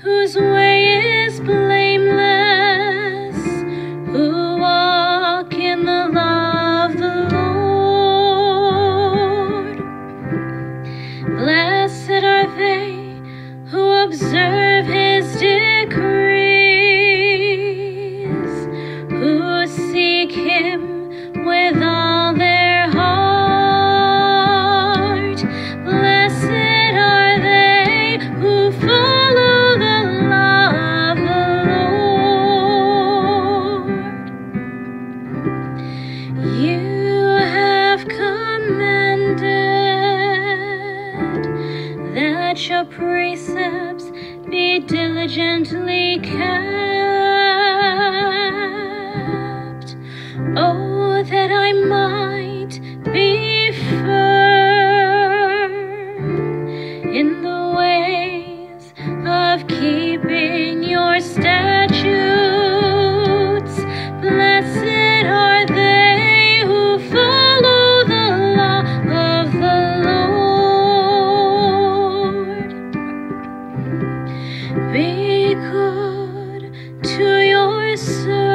whose way precepts, be diligently kept. be good to yourself.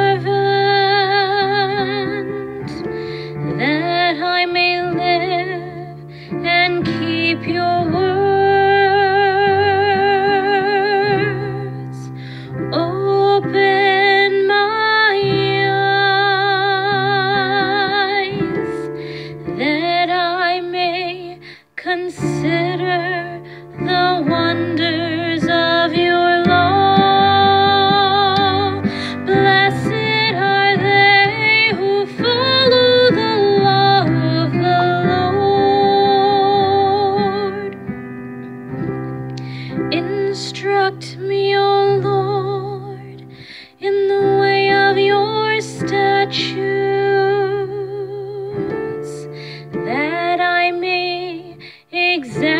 instruct me, O Lord, in the way of your statutes, that I may exact.